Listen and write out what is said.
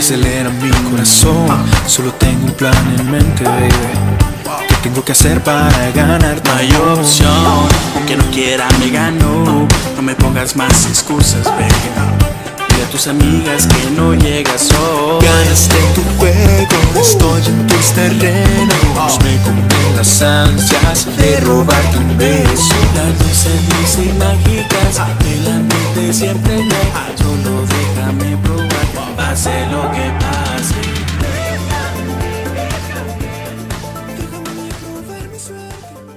Acelera mi corazón, solo tengo un plan en mente, baby. ¿Qué tengo que hacer para ganar? No hay opción, aunque no quiera me gano. No me pongas más excusas, baby. Dile a tus amigas que no llegas hoy. Ganaste tu juego, estoy en tus terrenos. Me compré las ansias de robarte un beso. Las luces dulces y mágicas de la mente siempre me pase lo que pase. Déjame, déjame, déjame, déjame probar mi suerte.